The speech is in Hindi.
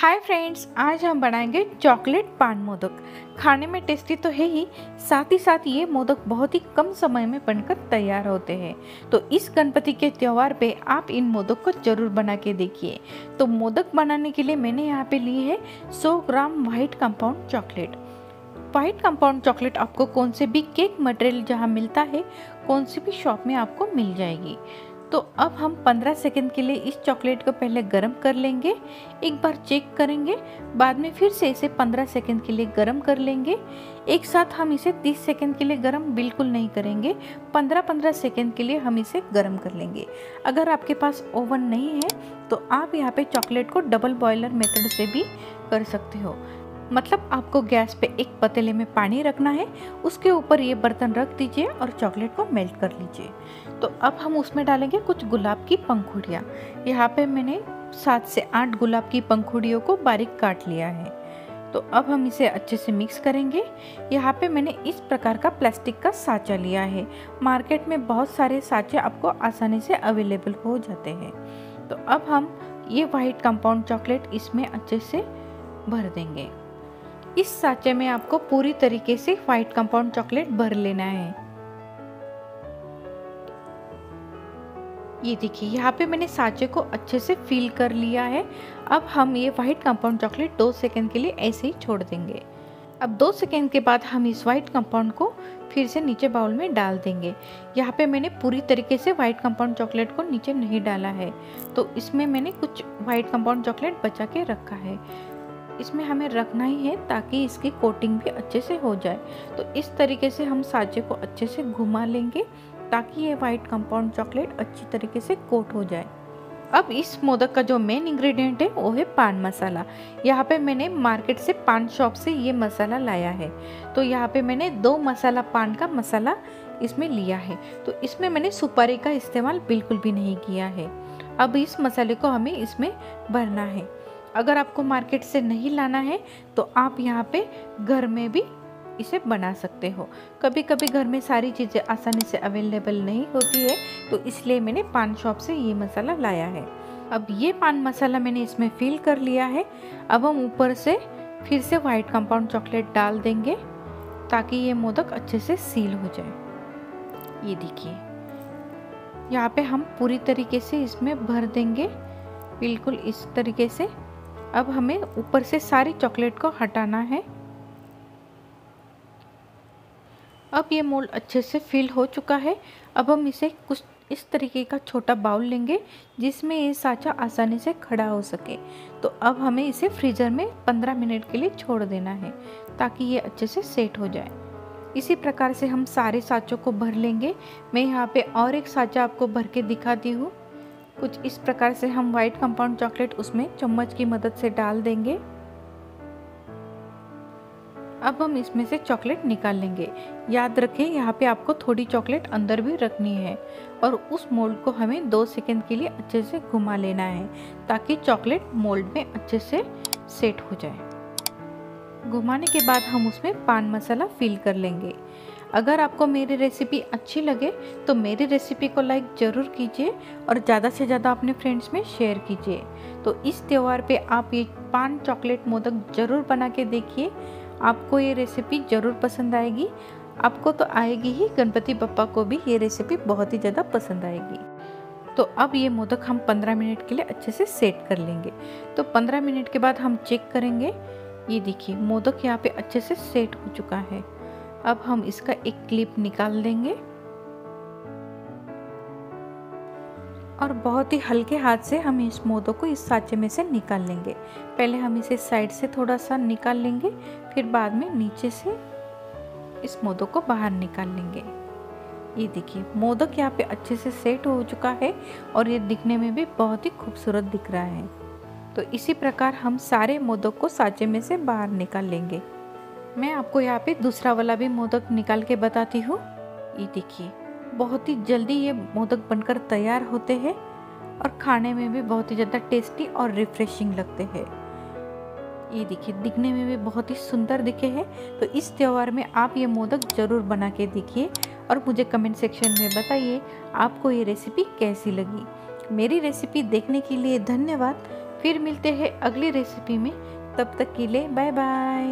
हाय फ्रेंड्स आज हम बनाएँगे चॉकलेट पान मोदक। खाने में टेस्टी तो है ही, साथ ही साथ ये मोदक बहुत ही कम समय में बनकर तैयार होते हैं। तो इस गणपति के त्यौहार पे आप इन मोदक को ज़रूर बना के देखिए। तो मोदक बनाने के लिए मैंने यहाँ पे ली है 100 gram white compound chocolate white compound chocolate आपको कौन से भी केक मटेरियल जहाँ मिलता है, कौन सी भी शॉप में आपको मिल जाएगी। तो अब हम 15 सेकंड के लिए इस चॉकलेट को पहले गर्म कर लेंगे। एक बार चेक करेंगे। बाद में फिर से इसे 15 सेकंड के लिए गर्म कर लेंगे। एक साथ हम इसे 30 सेकंड के लिए गर्म बिल्कुल नहीं करेंगे। 15-15 सेकंड के लिए हम इसे गर्म कर लेंगे। अगर आपके पास ओवन नहीं है तो आप यहाँ पे चॉकलेट को डबल बॉयलर मेथड से भी कर सकते हो। मतलब आपको गैस पे एक पतीले में पानी रखना है, उसके ऊपर ये बर्तन रख दीजिए और चॉकलेट को मेल्ट कर लीजिए। तो अब हम उसमें डालेंगे कुछ गुलाब की पंखुड़ियाँ। यहाँ पे मैंने सात से आठ गुलाब की पंखुड़ियों को बारीक काट लिया है। तो अब हम इसे अच्छे से मिक्स करेंगे। यहाँ पे मैंने इस प्रकार का प्लास्टिक का साँचा लिया है। मार्केट में बहुत सारे साँचे आपको आसानी से अवेलेबल हो जाते हैं। तो अब हम ये वाइट कंपाउंड चॉकलेट इसमें अच्छे से भर देंगे। इस साँचे में आपको पूरी तरीके से वाइट कंपाउंड चॉकलेट भर लेना है। ये देखिए, यहाँ पे मैंने साँचे को अच्छे से फील कर लिया है। अब हम ये वाइट कंपाउंड चॉकलेट दो सेकंड के लिए ऐसे ही छोड़ देंगे। अब दो सेकंड के बाद हम इस वाइट कंपाउंड को फिर से नीचे बाउल में डाल देंगे। यहाँ पे मैंने पूरी तरीके से वाइट कंपाउंड चॉकलेट को नीचे नहीं डाला है। तो इसमें मैंने कुछ वाइट कंपाउंड चॉकलेट बचा के रखा है। इसमें हमें रखना ही है ताकि इसकी कोटिंग भी अच्छे से हो जाए। तो इस तरीके से हम साँचे को अच्छे से घुमा लेंगे। ताकि ये वाइट कंपाउंड चॉकलेट अच्छी तरीके से कोट हो जाए। अब इस मोदक का जो मेन इंग्रेडिएंट है, वो है पान मसाला। यहाँ पे मैंने मार्केट से पान शॉप से ये मसाला लाया है। तो यहाँ पे मैंने दो मसाला पान का मसाला इसमें लिया है। तो इसमें मैंने सुपारी का इस्तेमाल बिल्कुल भी नहीं किया है। अब इस मसाले को हमें इसमें भरना है। अगर आपको मार्केट से नहीं लाना है तो आप यहाँ पे घर में भी इसे बना सकते हो। कभी कभी घर में सारी चीज़ें आसानी से अवेलेबल नहीं होती है तो इसलिए मैंने पान शॉप से ये मसाला लाया है। अब ये पान मसाला मैंने इसमें फिल कर लिया है। अब हम ऊपर से फिर से वाइट कंपाउंड चॉकलेट डाल देंगे, ताकि ये मोदक अच्छे से सील हो जाए। ये देखिए, यहाँ पे हम पूरी तरीके से इसमें भर देंगे। बिल्कुल इस तरीके से। अब हमें ऊपर से सारी चॉकलेट को हटाना है। अब ये मोल्ड अच्छे से फिल हो चुका है। अब हम इसे कुछ इस तरीके का छोटा बाउल लेंगे, जिसमें ये साँचा आसानी से खड़ा हो सके। तो अब हमें इसे फ्रीज़र में 15 मिनट के लिए छोड़ देना है, ताकि ये अच्छे से सेट हो जाए। इसी प्रकार से हम सारे साँचों को भर लेंगे। मैं यहाँ पे और एक साँचा आपको भर के दिखाती हूँ। कुछ इस प्रकार से हम वाइट कंपाउंड चॉकलेट उसमें चम्मच की मदद से डाल देंगे। अब हम इसमें से चॉकलेट निकाल लेंगे। याद रखें, यहाँ पे आपको थोड़ी चॉकलेट अंदर भी रखनी है और उस मोल्ड को हमें दो सेकंड के लिए अच्छे से घुमा लेना है ताकि चॉकलेट मोल्ड में अच्छे से सेट हो जाए। घुमाने के बाद हम उसमें पान मसाला फिल कर लेंगे। अगर आपको मेरी रेसिपी अच्छी लगे तो मेरी रेसिपी को लाइक ज़रूर कीजिए और ज़्यादा से ज़्यादा अपने फ्रेंड्स में शेयर कीजिए। तो इस त्यौहार पे आप ये पान चॉकलेट मोदक ज़रूर बना के देखिए। आपको ये रेसिपी ज़रूर पसंद आएगी। आपको तो आएगी ही, गणपति पप्पा को भी ये रेसिपी बहुत ही ज़्यादा पसंद आएगी। तो अब ये मोदक हम 15 मिनट के लिए अच्छे से सेट कर लेंगे। तो 15 मिनट के बाद हम चेक करेंगे। ये देखिए, मोदक यहाँ पे अच्छे से सेट हो चुका है। अब हम इसका एक क्लिप निकाल देंगे। और बहुत ही हल्के हाथ से हम इस मोदक को इस साँचे में से निकाल लेंगे। पहले हम इसे साइड से थोड़ा सा निकाल लेंगे, फिर बाद में नीचे से इस मोदक को बाहर निकाल लेंगे। ये देखिए, मोदक यहाँ पे अच्छे से सेट हो चुका है और ये दिखने में भी बहुत ही खूबसूरत दिख रहा है। तो इसी प्रकार हम सारे मोदक को साँचे में से बाहर निकाल लेंगे। मैं आपको यहाँ पे दूसरा वाला भी मोदक निकाल के बताती हूँ। ये देखिए बहुत ही जल्दी ये मोदक बनकर तैयार होते हैं और खाने में भी बहुत ही ज़्यादा टेस्टी और रिफ्रेशिंग लगते हैं। ये देखिए, दिखने में भी बहुत ही सुंदर दिखे हैं। तो इस त्यौहार में आप ये मोदक ज़रूर बना के देखिए और मुझे कमेंट सेक्शन में बताइए आपको ये रेसिपी कैसी लगी। मेरी रेसिपी देखने के लिए धन्यवाद। फिर मिलते हैं अगली रेसिपी में। तब तक के लिए बाय बाय